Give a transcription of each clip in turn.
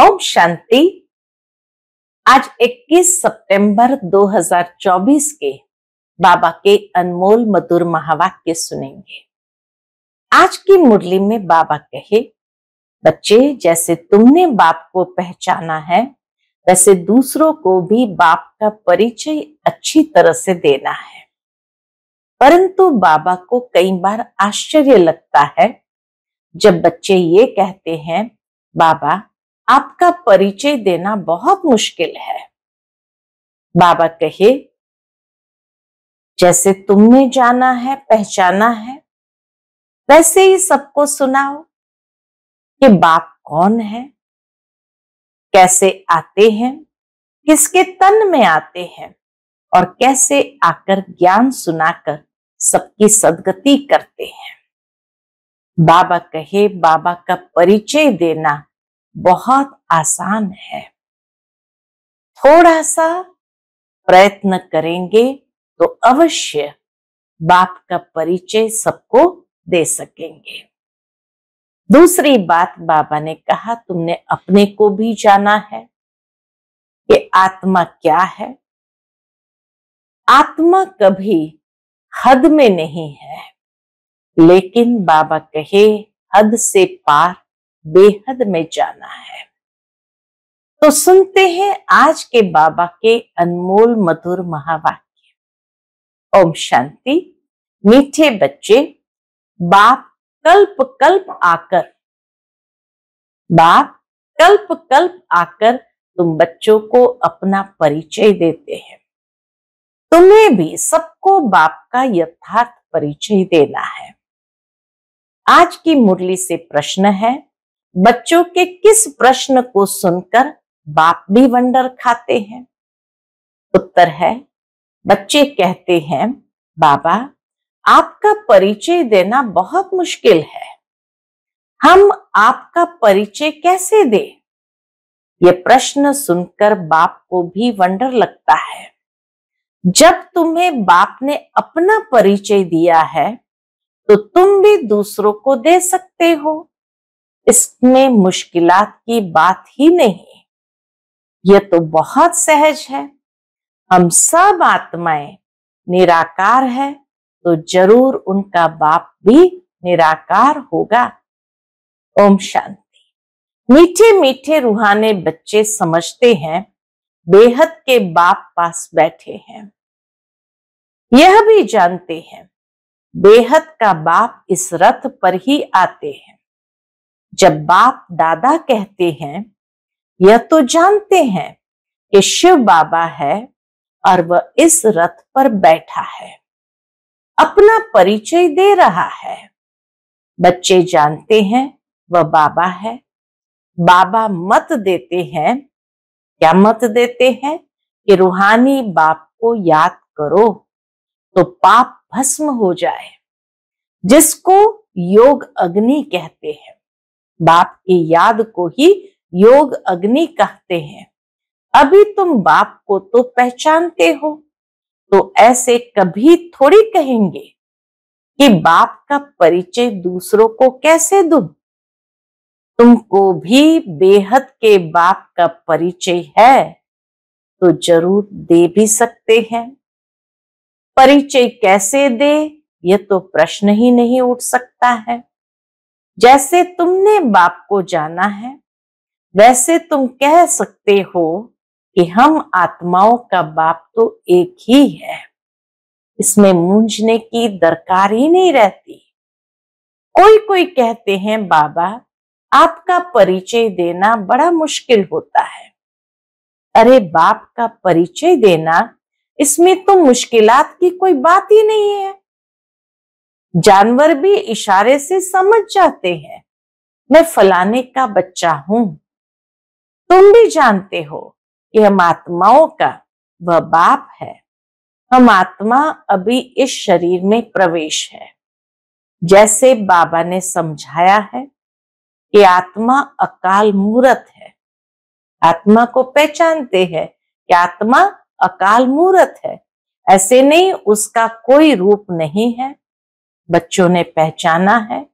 ओम शांति। आज 21 सितंबर 2024 के बाबा के अनमोल मधुर महावाक्य सुनेंगे। आज की मुरली में बाबा कहे, बच्चे, जैसे तुमने बाप को पहचाना है, वैसे दूसरों को भी बाप का परिचय अच्छी तरह से देना है। परंतु बाबा को कई बार आश्चर्य लगता है, जब बच्चे ये कहते हैं, बाबा आपका परिचय देना बहुत मुश्किल है। बाबा कहे, जैसे तुमने जाना है, पहचाना है, वैसे ही सबको सुनाओ। कि बाप कौन है? कैसे आते हैं? किसके तन में आते हैं? और कैसे आकर ज्ञान सुनाकर सबकी सदगति करते हैं? बाबा कहे, बाबा का परिचय देना बहुत आसान है। थोड़ा सा प्रयत्न करेंगे तो अवश्य बाप का परिचय सबको दे सकेंगे। दूसरी बात बाबा ने कहा, तुमने अपने को भी जाना है। कि आत्मा क्या है? आत्मा कभी हद में नहीं है, लेकिन बाबा कहे, हद से पार बेहद में जाना है। तो सुनते हैं आज के बाबा के अनमोल मधुर महावाक्य। ओम शांति, मीठे बच्चे, बाप कल्प कल्प आकर। बाप कल्प कल्प आकर तुम बच्चों को अपना परिचय देते हैं। तुम्हें भी सबको बाप का यथार्थ परिचय देना है। आज की मुरली से प्रश्न है बच्चों के किस प्रश्न को सुनकर बाप भी वंडर खाते हैं? उत्तर है, बच्चे कहते हैं, बाबा, आपका परिचय देना बहुत मुश्किल है। हम आपका परिचय कैसे दे? ये प्रश्न सुनकर बाप को भी वंडर लगता है। जब तुम्हें बाप ने अपना परिचय दिया है तो तुम भी दूसरों को दे सकते हो। इसमें मुश्किलात की बात ही नहीं। यह तो बहुत सहज है। हम सब आत्माएँ निराकार है तो ज़रूर उनका बाप भी निराकार होगा। ओम शांति। मीठे मीठे रूहाने बच्चे समझते हैं, बेहद के बाप पास बैठे हैं। यह भी जानते हैं, बेहद का बाप इस रथ पर ही आते हैं। जब बाप दादा कहते हैं, यह तो जानते हैं कि शिव बाबा है और वह इस रथ पर बैठा है। अपना परिचय दे रहा है। बच्चे जानते हैं वह बाबा है। बाबा मत देते हैं। क्या मत देते हैं कि रूहानी बाप को याद करो? तो पाप भस्म हो जाए। जिसको योग अग्नि कहते हैं। बाप की याद को ही योग अग्नि कहते हैं। अभी तुम बाप को तो पहचानते हो तो ऐसे कभी थोड़ी कहेंगे कि बाप का परिचय दूसरों को कैसे दू? तुमको भी बेहद के बाप का परिचय है तो ज़रूर दे भी सकते हैं। परिचय कैसे दे, ये तो प्रश्न ही नहीं उठ सकता है। जैसे तुमने बाप को जाना है, वैसे तुम कह सकते हो कि हम आत्माओं का बाप तो एक ही है। इसमें मूंझने की दरकार ही नहीं रहती। कोई कोई कहते हैं, बाबा, आपका परिचय देना बड़ा मुश्किल होता है। अरे, बाप का परिचय देना, इसमें तो मुश्किलात की कोई बात ही नहीं है। जानवर भी इशारे से समझ जाते हैं, मैं फलाने का बच्चा हूँ। तुम भी जानते हो कि हम आत्माओं का वह बाप है। हम आत्मा अभी इस शरीर में प्रवेश है। जैसे बाबा ने समझाया है कि आत्मा अकाल मूर्त है। आत्मा को पहचानते हैं कि आत्मा अकाल मूर्त है। ऐसे नहीं, उसका कोई रूप नहीं है। बच्चों ने पहचाना है,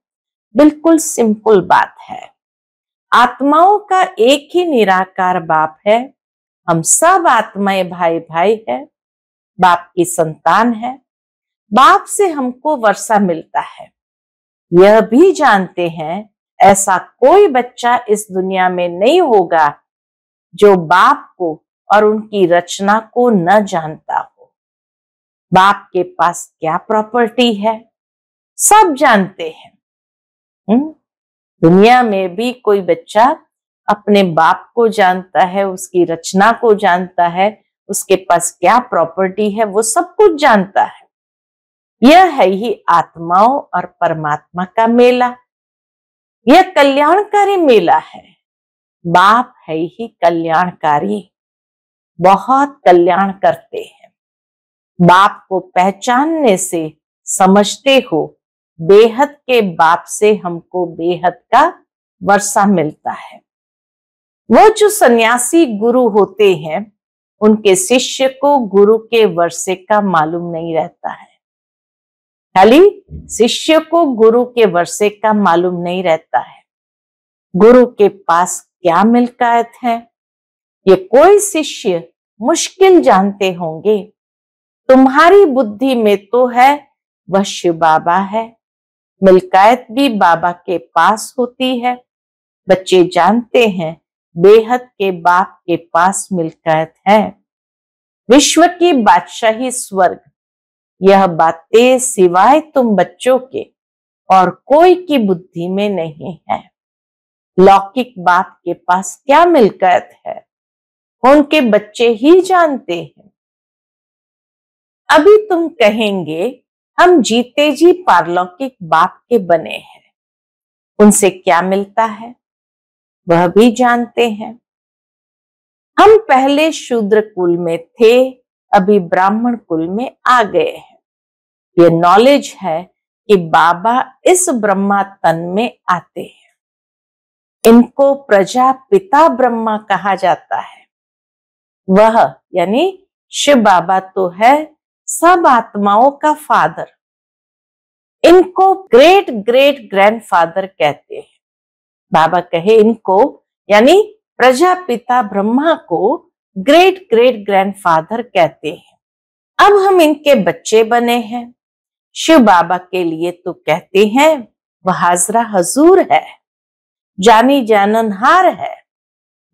बिल्कुल सिंपल बात है। आत्माओं का एक ही निराकार बाप है, हम सब आत्माएँ भाई भाई है, बाप की संतान है, बाप से हमको वर्षा मिलता है। यह भी जानते हैं, ऐसा कोई बच्चा इस दुनिया में नहीं होगा जो बाप को और उनकी रचना को न जानता हो। बाप के पास क्या प्रॉपर्टी है? सब जानते हैं। हुँ? हम्म? दुनिया में भी कोई बच्चा अपने बाप को जानता है, उसकी रचना को जानता है, उसके पास क्या प्रॉपर्टी है, वो सब कुछ जानता है। यह है ही आत्माओं और परमात्मा का मेला। यह कल्याणकारी मेला है। बाप है ही कल्याणकारी। बहुत कल्याण करते हैं। बाप को पहचानने से समझते हो बेहद के बाप से हमको बेहद का वर्षा मिलता है। वो जो सन्यासी गुरु होते हैं, उनके शिष्य को गुरु के वर्षे का मालूम नहीं रहता है। खाली शिष्य को गुरु के वर्षे का मालूम नहीं रहता है। गुरु के पास क्या मिलकायत है? ये कोई शिष्य मुश्किल जानते होंगे। तुम्हारी बुद्धि में तो है, वह शिव बाबा है। मिलकायत भी बाबा के पास होती है। बच्चे जानते हैं, बेहद के बाप के पास मिलकायत है। विश्व की बादशाही स्वर्ग, यह बातें सिवाय तुम बच्चों के और कोई की बुद्धि में नहीं है। लौकिक बाप के पास क्या मिलकत है, उनके बच्चे ही जानते हैं। अभी तुम कहेंगे हम जीते जी पारलौकिक बाप के बने हैं। उनसे क्या मिलता है? वह भी जानते हैं। हम पहले शूद्र कुल में थे, अभी ब्राह्मण कुल में आ गए हैं। ये नॉलेज है कि बाबा इस ब्रह्मा तन में आते हैं। इनको प्रजा पिता ब्रह्मा कहा जाता है। वह, यानी शिव बाबा तो है सब आत्माओं का फादर। इनको ग्रेट ग्रेट ग्रैंडफादर कहते हैं। बाबा कहे इनको, यानी प्रजापिता ब्रह्मा को ग्रेट ग्रेट ग्रैंडफादर कहते हैं। अब हम इनके बच्चे बने हैं। शिव बाबा के लिए तो कहते हैं, वह हाजरा हजूर है। जानी जाननहार है।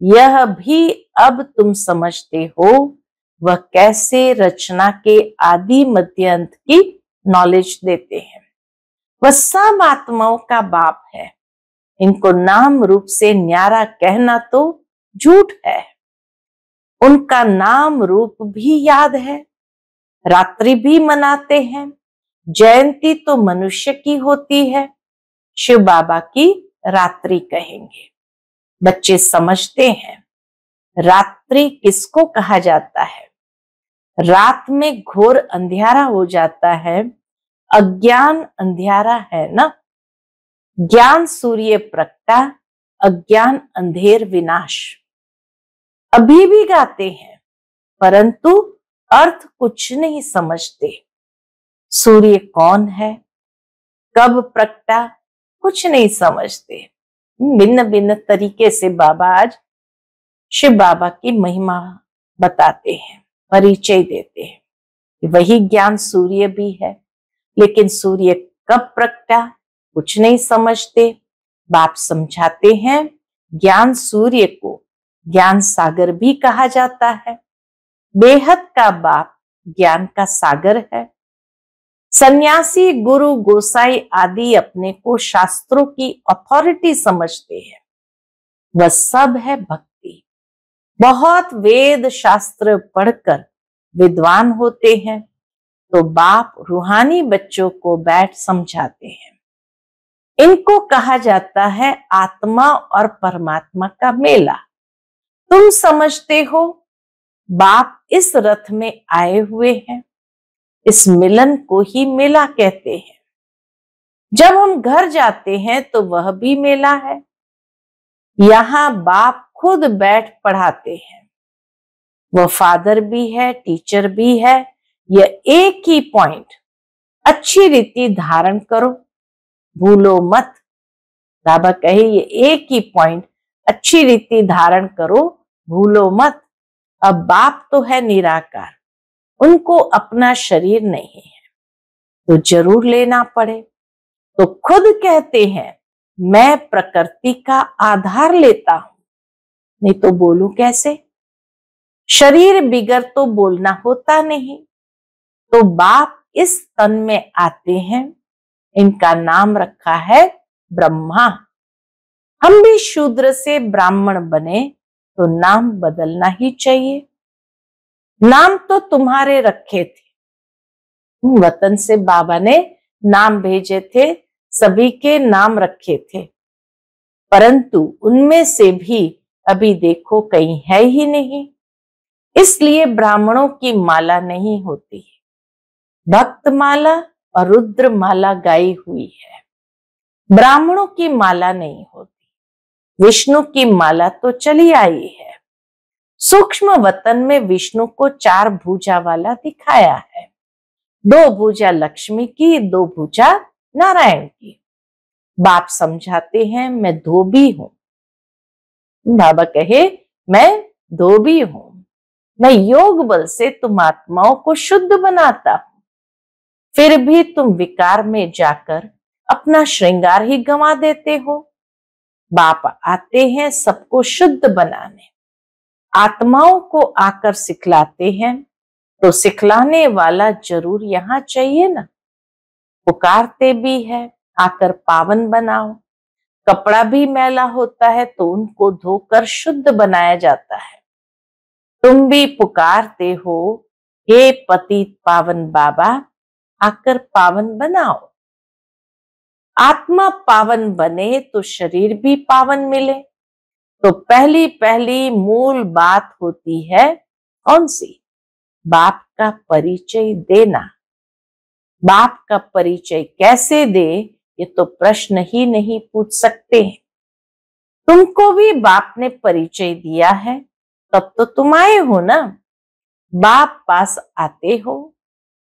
यह भी अब तुम समझते हो। वह कैसे रचना के आदि मध्य अंत की नॉलेज देते हैं। वह सब आत्माओं का बाप है। इनको नाम रूप से न्यारा कहना तो झूठ है। उनका नाम रूप भी याद है। रात्रि भी मनाते हैं। जयंती तो मनुष्य की होती है। शिव बाबा की रात्रि कहेंगे। बच्चे समझते हैं। रात्रि किसको कहा जाता है? रात में घोर अंधियारा हो जाता है, अज्ञान अंधियारा है ना? ज्ञान सूर्य प्रकटा अज्ञान अंधेर विनाश। अभी भी गाते हैं, परंतु अर्थ कुछ नहीं समझते। सूर्य कौन है? कब प्रकटा कुछ नहीं समझते। भिन्न भिन्न तरीके से बाबा आज शिव बाबा की महिमा बताते हैं। परिचय देते हैं वही ज्ञान सूर्य भी है, लेकिन सूर्य कब प्रकटा, कुछ नहीं समझते। बाप समझाते हैं, ज्ञान सूर्य को ज्ञान सागर भी कहा जाता है। बेहद का बाप ज्ञान का सागर है। सन्यासी, गुरु, गोसाई आदि अपने को शास्त्रों की अथॉरिटी समझते हैं। वह सब है भक्ति। बहुत वेद शास्त्र पढ़कर विद्वान होते हैं तो बाप रूहानी बच्चों को बैठ समझाते हैं। इनको कहा जाता है आत्मा और परमात्मा का मेला। तुम समझते हो, बाप इस रथ में आए हुए हैं, इस मिलन को ही मेला कहते हैं। जब हम घर जाते हैं तो वह भी मेला है। यहाँ बाप खुद बैठ पढ़ाते हैं। वह फादर भी है टीचर भी है यह एक ही पॉइंट अच्छी रीति धारण करो, भूलो मत। बाबा कहे, ये एक ही पॉइंट अच्छी रीति धारण करो, भूलो मत। अब बाप तो है निराकार, उनको अपना शरीर नहीं है तो ज़रूर लेना पड़े। तो खुद कहते हैं, मैं प्रकृति का आधार लेता हूँ। नहीं तो बोलू कैसे? शरीर बिगर तो बोलना होता नहीं। तो बाप इस तन में आते हैं। इनका नाम रखा है ब्रह्मा। हम भी शूद्र से ब्राह्मण बने तो नाम बदलना ही चाहिए। नाम तो तुम्हारे रखे थे। वतन से बाबा ने नाम भेजे थे, सभी के नाम रखे थे। परंतु उनमें से भी अभी देखो कहीं है ही नहीं। इसलिए ब्राह्मणों की माला नहीं होती है। भक्त माला और रुद्र माला गाई हुई है। ब्राह्मणों की माला नहीं होती। विष्णु की माला तो चली आई है। सूक्ष्म वतन में विष्णु को चार भुजा वाला दिखाया है। दो भुजा लक्ष्मी की, दो भुजा नारायण की। बाप समझाते हैं, मैं धोबी हूँ। बाबा कहे, मैं धोबी हूँ। मैं योग बल से तुम आत्माओं को शुद्ध बनाता हूँ। फिर भी तुम विकार में जाकर अपना श्रृंगार ही गंवा देते हो। बाप आते हैं सबको शुद्ध बनाने। आत्माओं को आकर सिखलाते हैं। तो सिखलाने वाला ज़रूर यहाँ चाहिए ना। पुकारते भी है, आकर पावन बनाओ। कपड़ा भी मैला होता है तो उनको धोकर शुद्ध बनाया जाता है। तुम भी पुकारते हो, हे पति पावन बाबा, आकर पावन बनाओ। आत्मा पावन बने तो शरीर भी पावन मिले। तो पहली पहली मूल बात होती है, कौन सी? बाप का परिचय देना। बाप का परिचय कैसे दे? ये तो प्रश्न ही नहीं पूछ सकते हैं। तुमको भी बाप ने परिचय दिया है, तब तो तुम आए हो ना? बाप पास आते हो,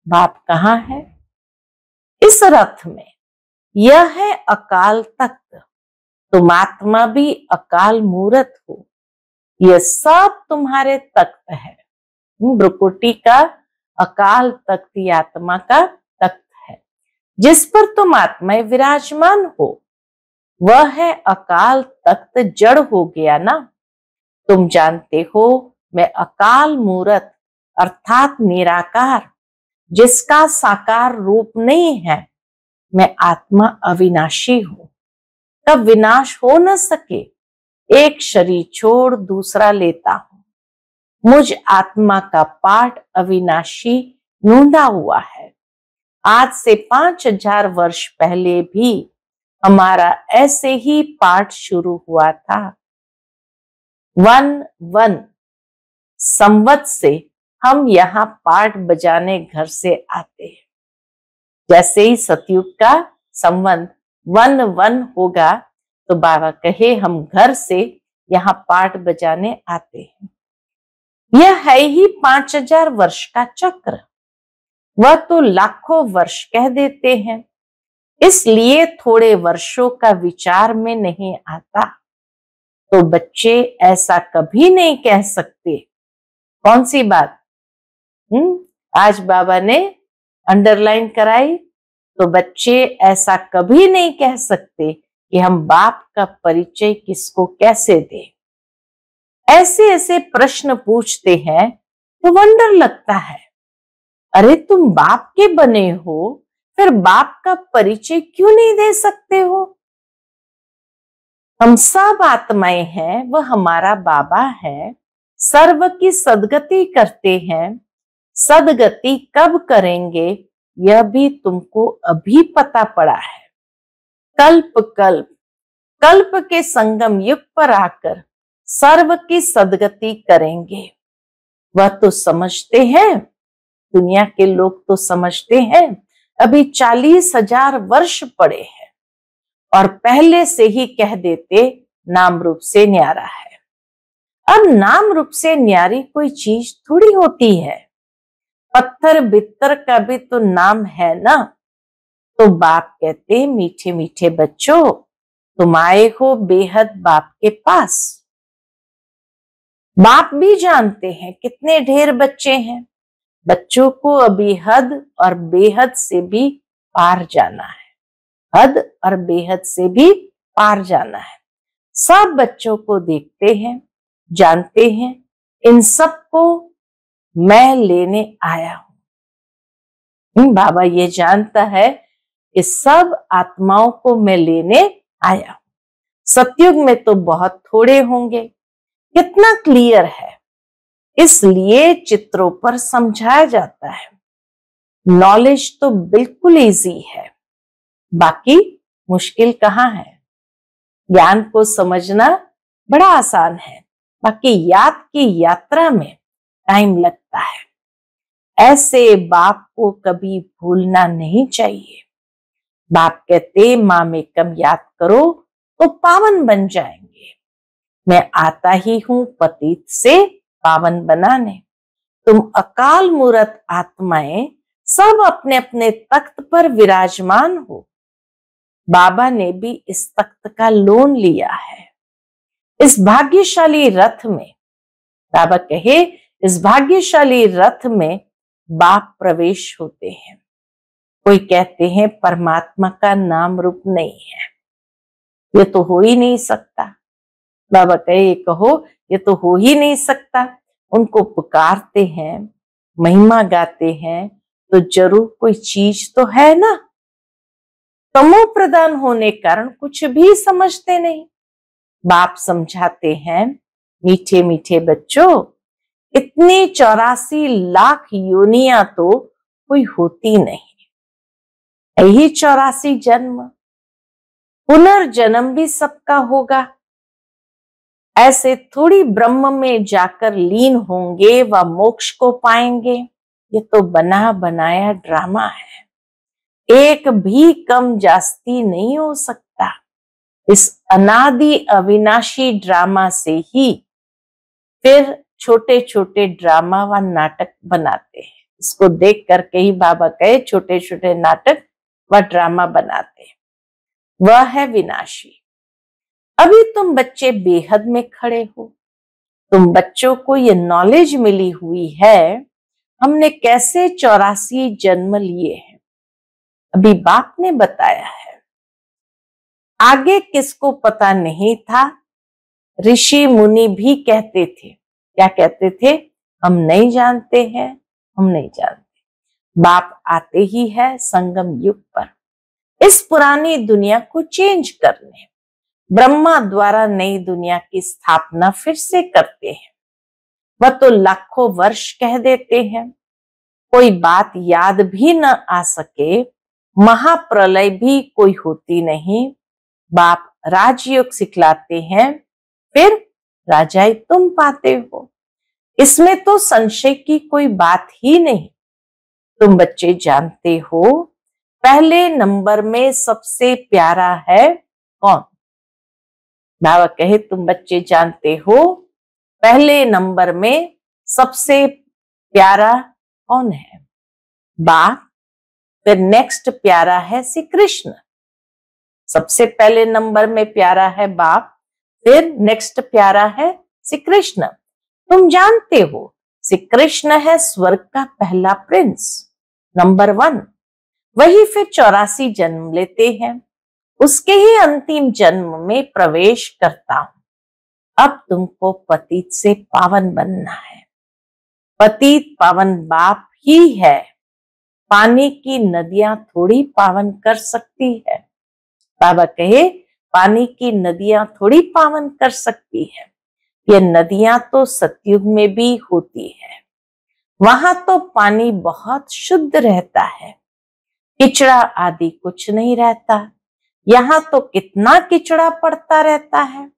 बाप कहाँ है? इस रथ में, यह है अकाल तख्त। तुम आत्मा भी अकाल मूर्त हो। यह सब तुम्हारे तख्त है। ब्रुकुटी का अकाल तख्त आत्मा का जिस पर तुम आत्मा विराजमान हो, वह है अकाल तख्त जड़ हो गया ना? तुम जानते हो, मैं अकाल मूर्त, अर्थात निराकार, जिसका साकार रूप नहीं है, मैं आत्मा अविनाशी हूँ। तब विनाश हो न सके, एक शरीर छोड़ दूसरा लेता हूँ। मुझ आत्मा का पाठ अविनाशी नूंदा हुआ है। आज से पाँच हज़ार वर्ष पहले भी हमारा ऐसे ही पाठ शुरू हुआ था। वन वन संवत से हम यहाँ पाठ बजाने घर से आते हैं। जैसे ही सतयुग का संबंध वन वन होगा तो बाबा कहे, हम घर से यहाँ पाठ बजाने आते हैं। यह है ही पाँच हज़ार वर्ष का चक्र। वह तो लाखों वर्ष कह देते हैं। इसलिए थोड़े वर्षों का विचार में नहीं आता। तो बच्चे ऐसा कभी नहीं कह सकते। कौन सी बात? हम्म आज बाबा ने अंडरलाइन कराई। तो बच्चे ऐसा कभी नहीं कह सकते कि हम बाप का परिचय किसको कैसे दें। ऐसे ऐसे प्रश्न पूछते हैं तो वंडर लगता है। अरे तुम बाप के बने हो, फिर बाप का परिचय क्यों नहीं दे सकते हो? हम सब आत्माएँ हैं, वह हमारा बाबा है। सर्व की सदगति करते हैं। सदगति कब करेंगे, यह भी तुमको अभी पता पड़ा है। कल्प कल्प। कल्प के संगम युग पर आकर सर्व की सदगति करेंगे। वह तो समझते हैं। दुनिया के लोग तो समझते हैं, अभी चालीस हज़ार वर्ष पड़े हैं और पहले से ही कह देते नाम रूप से न्यारा है। अब नाम रूप से न्यारी कोई चीज़ थोड़ी होती है। पत्थर बित्तर का भी तो नाम है ना। तो बाप कहते, मीठे मीठे बच्चों, तुम आए हो बेहद बाप के पास। बाप भी जानते हैं कितने ढेर बच्चे हैं। बच्चों को अभी हद और बेहद से भी पार जाना है। हद और बेहद से भी पार जाना है। सब बच्चों को देखते हैं, जानते हैं, इन सबको मैं लेने आया हूँ। बाबा ये जानता है कि सब आत्माओं को मैं लेने आया हूँ। सतयुग में तो बहुत थोड़े होंगे। कितना क्लियर है। इसलिए चित्रों पर समझाया जाता है। नॉलेज तो बिल्कुल इजी है। बाकी मुश्किल कहाँ है? ज्ञान को समझना बड़ा आसान है। बाकी याद की यात्रा में टाइम लगता है। ऐसे बाप को कभी भूलना नहीं चाहिए। बाप कहते, माँ में कम याद करो तो पावन बन जाएँगे। मैं आता ही हूँ पतित से पावन बनाने। तुम अकाल मूर्त आत्माएँ सब अपने अपने तख्त पर विराजमान हो। बाबा ने भी इस तख्त का लोन लिया है। इस भाग्यशाली रथ में, बाबा कहे, इस भाग्यशाली रथ में बाप प्रवेश होते हैं। कोई कहते हैं, परमात्मा का नाम रूप नहीं है। ये तो हो ही नहीं सकता। बाबा कहे कहो ये तो हो ही नहीं सकता। उनको पुकारते हैं, महिमा गाते हैं तो ज़रूर कोई चीज़ तो है ना? तमो प्रदान होने कारण कुछ भी समझते नहीं। बाप समझाते हैं, मीठे मीठे बच्चों, इतनी चौरासी लाख योनिया तो कोई होती नहीं। यही चौरासी जन्म। पुनर्जन्म भी सबका होगा। ऐसे थोड़ी ब्रह्म में जाकर लीन होंगे व मोक्ष को पाएँगे। ये तो बना बनाया ड्रामा है। एक भी कम जास्ती नहीं हो सकता। इस अनादि अविनाशी ड्रामा से ही फिर छोटे छोटे ड्रामा व नाटक बनाते हैं। इसको देख करके ही बाबा कहे छोटे छोटे नाटक व ड्रामा बनाते हैं। वह है विनाशी। अभी तुम बच्चे बेहद में खड़े हो। तुम बच्चों को ये नॉलेज मिली हुई है, हमने कैसे चौरासी जन्म लिए हैं? अभी बाप ने बताया है। आगे किसको पता नहीं था? ऋषि मुनि भी कहते थे। क्या कहते थे? हम नहीं जानते हैं, हम नहीं जानते। बाप आते ही है संगम युग पर। इस पुरानी दुनिया को चेंज करने। ब्रह्मा द्वारा नई दुनिया की स्थापना फिर से करते हैं। वह तो लाखों वर्ष कह देते हैं। कोई बात याद भी न आ सके, महाप्रलय भी कोई होती नहीं। बाप राजयोग सिखलाते हैं, फिर राजाई तुम पाते हो। इसमें तो संशय की कोई बात ही नहीं। तुम बच्चे जानते हो, पहले नंबर में सबसे प्यारा है कौन? बाबा कहे, तुम बच्चे जानते हो, पहले नंबर में सबसे प्यारा कौन है? बाप फिर नेक्स्ट प्यारा है श्री कृष्ण। सबसे पहले नंबर में प्यारा है बाप, फिर नेक्स्ट प्यारा है श्री कृष्ण। तुम जानते हो, श्री कृष्ण है स्वर्ग का पहला प्रिंस नंबर वन वही फिर चौरासी जन्म लेते हैं। उसके ही अंतिम जन्म में प्रवेश करता हूँ। अब तुमको पतित से पावन बनना है। पतित पावन बाप ही है। पानी की नदियाँ थोड़ी पावन कर सकती है। बाबा कहे, पानी की नदियाँ थोड़ी पावन कर सकती है। ये नदियाँ तो सतयुग में भी होती है। वहाँ तो पानी बहुत शुद्ध रहता है। किचड़ा आदि कुछ नहीं रहता। यहाँ तो कितना किचड़ा पड़ता रहता है।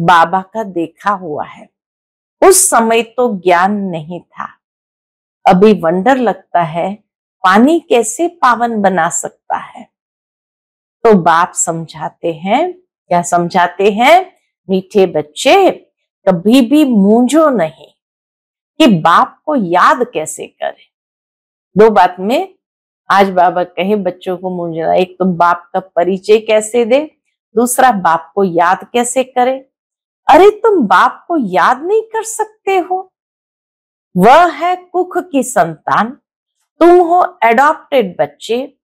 बाबा का देखा हुआ है। उस समय तो ज्ञान नहीं था। अभी वंडर लगता है, पानी कैसे पावन बना सकता है? तो बाप समझाते हैं, क्या समझाते हैं? मीठे बच्चे, कभी भी मूंझो नहीं कि बाप को याद कैसे करें। दो बात में आज बाबा कहे, बच्चों को मूंझना एक तो बाप का परिचय कैसे दे? दूसरा, बाप को याद कैसे करे? अरे, तुम बाप को याद नहीं कर सकते हो। वह है कुख की संतान। तुम हो एडॉप्टेड बच्चे।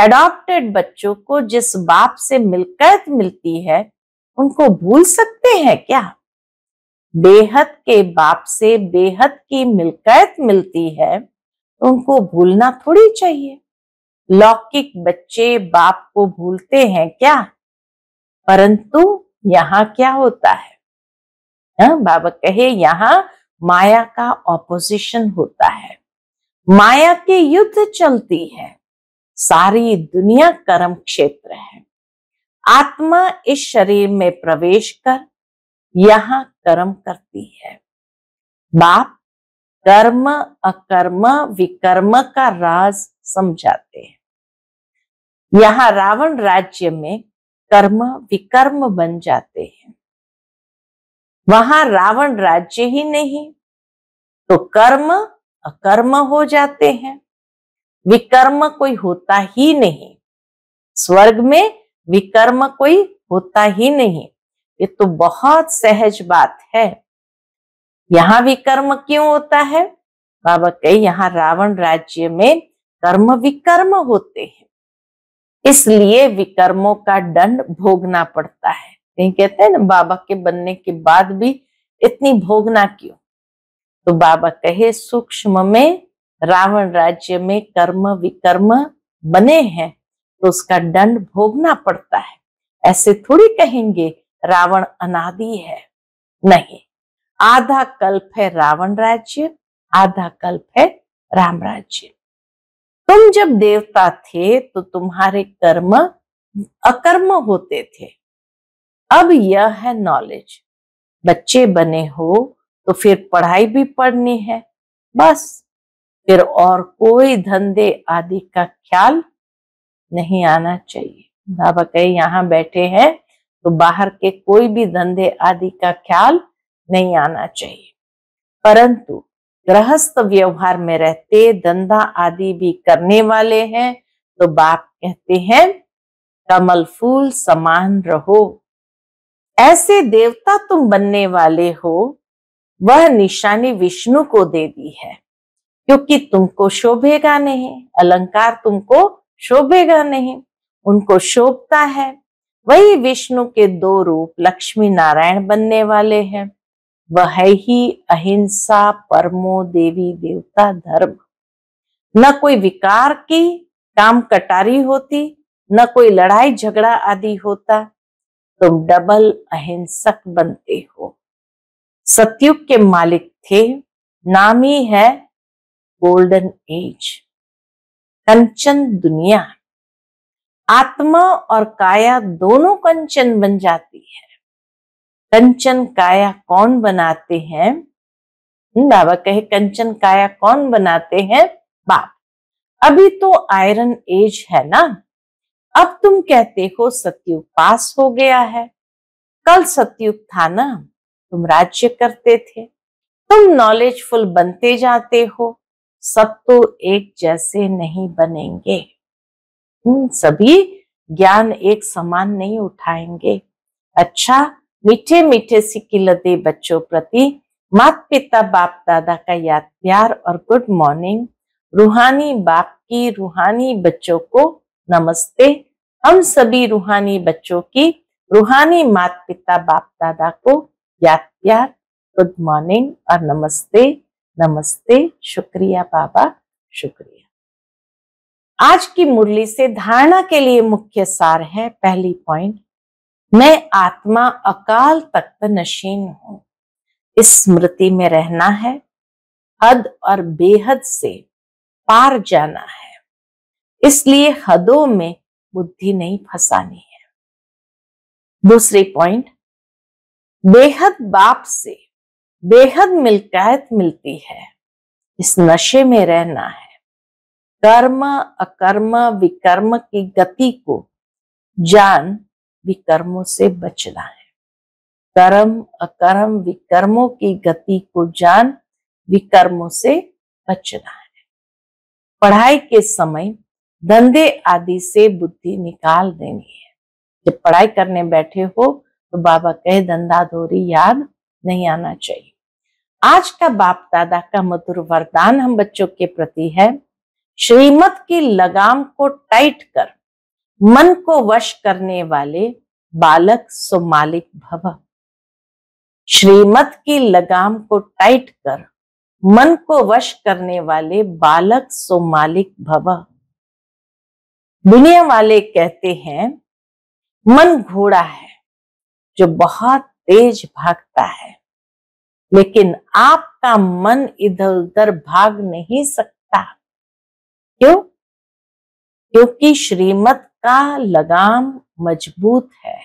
एडॉप्टेड बच्चों को जिस बाप से मिलकत मिलती है, उनको भूल सकते हैं क्या? बेहद के बाप से बेहद की मिलकत मिलती है तो उनको भूलना थोड़ी चाहिए। लौकिक बच्चे बाप को भूलते हैं क्या? परंतु यहाँ क्या होता है? हा? बाबा कहे, यहाँ माया का ऑपोजिशन होता है। माया के युद्ध चलती है। सारी दुनिया कर्म क्षेत्र है। आत्मा इस शरीर में प्रवेश कर यहाँ कर्म करती है। बाप कर्म, अकर्म, विकर्म का राज समझाते हैं। यहाँ रावण राज्य में कर्म, विकर्म बन जाते हैं। वहाँ रावण राज्य ही नहीं तो कर्म, अकर्म हो जाते हैं। विकर्म कोई होता ही नहीं। स्वर्ग में विकर्म कोई होता ही नहीं। ये तो बहुत सहज बात है। यहाँ विकर्म क्यों होता है? बाबा कहे, यहाँ रावण राज्य में कर्म विकर्म होते हैं। इसलिए विकर्मों का दंड भोगना पड़ता है। कहीं कहते हैं ना, बाबा के बनने के बाद भी इतनी भोगना क्यों? तो बाबा कहे, सूक्ष्म में रावण राज्य में कर्म विकर्म बने हैं तो उसका दंड भोगना पड़ता है। ऐसे थोड़ी कहेंगे, रावण अनादि है। नहीं आधा कल्प है रावण राज्य, आधा कल्प है राम राज्य। तुम जब देवता थे तो तुम्हारे कर्म अकर्म होते थे। अब यह है नॉलेज बच्चे बने हो तो फिर पढ़ाई भी पढ़नी है। बस, फिर और कोई धंधे आदि का ख्याल नहीं आना चाहिए। बाबा कहे, यहाँ बैठे हैं तो बाहर के कोई भी धंधे आदि का ख्याल नहीं आना चाहिए। परंतु गृहस्थ व्यवहार में रहते, धंधा आदि भी करने वाले हैं तो बाप कहते हैं, कमल फूल समान रहो। ऐसे देवता तुम बनने वाले हो, वह निशानी विष्णु को दे दी है, क्योंकि तुमको शोभेगा नहीं, अलंकार तुमको शोभेगा नहीं, उनको शोभता है। वही विष्णु के दो रूप लक्ष्मी नारायण बनने वाले हैं। वह ही अहिंसा परमो देवी देवता धर्म। न कोई विकार की काम कटारी होती, न कोई लड़ाई झगड़ा आदि होता, तुम डबल अहिंसक बनते हो। सत्युग के मालिक थे, नाम ही है गोल्डन एज। कंचन दुनिया। आत्मा और काया दोनों कंचन बन जाती है। कंचन काया कौन बनाते हैं? हम्म, बाबा कहे कंचन काया कौन बनाते हैं? बाप। अभी तो आयरन एज है ना? अब तुम कहते हो सत्युग पास हो गया है। कल सत्युग था ना? तुम राज्य करते थे। तुम नॉलेजफुल बनते जाते हो। सब तो एक जैसे नहीं बनेंगे। हम्म, सभी ज्ञान एक समान नहीं उठाएँगे। अच्छा मीठे मीठे सिकिलते बच्चों प्रति मात पिता, बाप दादा का याद, प्यार और गुड मॉर्निंग। रूहानी बाप की रूहानी बच्चों को नमस्ते। हम सभी रूहानी बच्चों की रूहानी मात पिता, बाप दादा को याद, प्यार, गुड मॉर्निंग और नमस्ते नमस्ते, शुक्रिया बाबा, शुक्रिया। आज की मुरली से धारणा के लिए मुख्य सार है पहली पॉइंट मैं आत्मा अकाल तख्त नशीन हूँ। इस स्मृति में रहना है, हद और बेहद से पार जाना है। इसलिए हदों में बुद्धि नहीं फंसानी है। दूसरी पॉइंट, बेहद बाप से बेहद मिलकायत मिलती है। इस नशे में रहना है। कर्म, अकर्म, विकर्म की गति को जान विकर्मों से बचना है। कर्म, अकर्म विकर्मों की गति को जान विकर्मों से बचना है। पढ़ाई के समय धंधे आदि से बुद्धि निकाल देनी है। जब पढ़ाई करने बैठे हो तो बाबा कहे धंधाधोरी याद नहीं आना चाहिए। आज का बाप दादा का मधुर वरदान हम बच्चों के प्रति है। श्रीमत की लगाम को टाइट कर मन को वश करने वाले बालक सुमालिक भव। श्रीमत की लगाम को टाइट कर, मन को वश करने वाले बालक सुमालिक भव। दुनिया वाले कहते हैं, मन घोड़ा है, जो बहुत तेज भागता है, लेकिन आपका मन इधर उधर भाग नहीं सकता। क्यों? क्योंकि श्रीमत का लगाम मज़बूत है।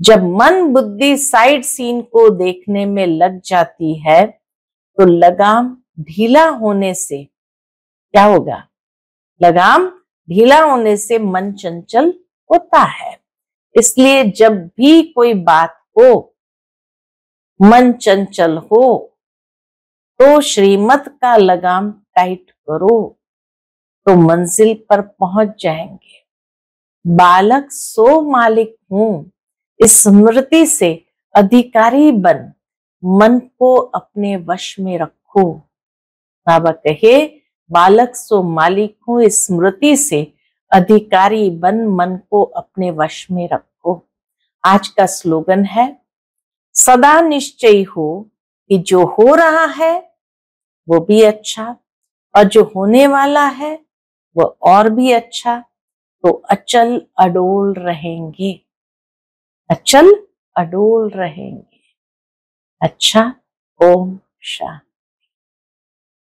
जब मन बुद्धि साइड सीन को देखने में लग जाती है तो लगाम ढीला होने से क्या होगा? लगाम ढीला होने से मन चंचल होता है। इसलिए जब भी कोई बात हो, मन चंचल हो तो श्रीमत का लगाम टाइट करो तो मंजिल पर पहुँच जाएँगे। बालक सो मालिक हूँ, इस स्मृति से अधिकारी बन, मन को अपने वश में रखो। बाबा कहे, बालक सो मालिक हूँ, इस स्मृति से अधिकारी बन, मन को अपने वश में रखो। आज का स्लोगन है, सदा निश्चय हो कि जो हो रहा है, वो भी अच्छा और जो होने वाला है, वो और भी अच्छा। तो अचल अडोल रहेंगे। अचल अडोल रहेंगे। अच्छा ओम शांति।